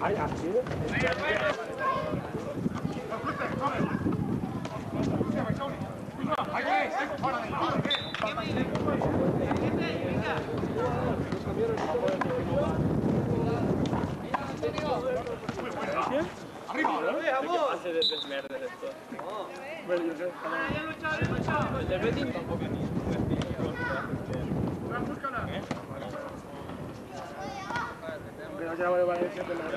아니 앞뒤 Arriba! Voy a Valencia con la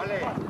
¡Ole!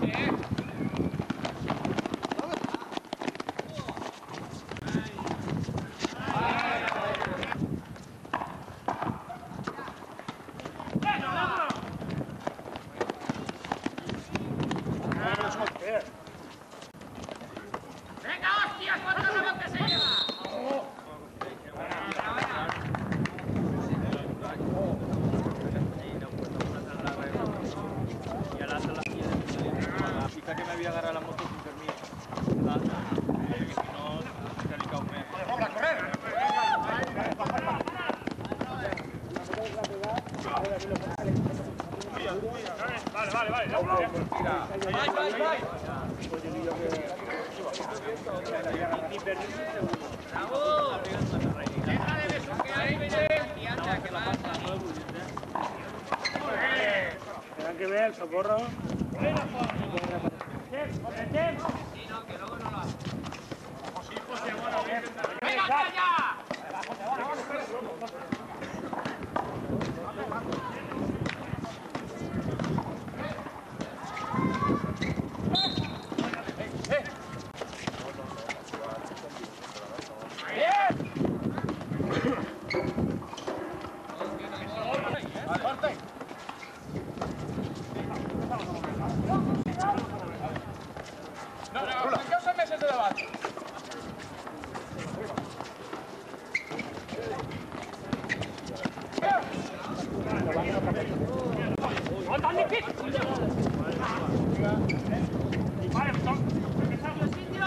Y que me había agarrado la moto sin permiso. Que si no, se licado un mes. Tendrán que ver, socorro. 你发两双。上边新疆。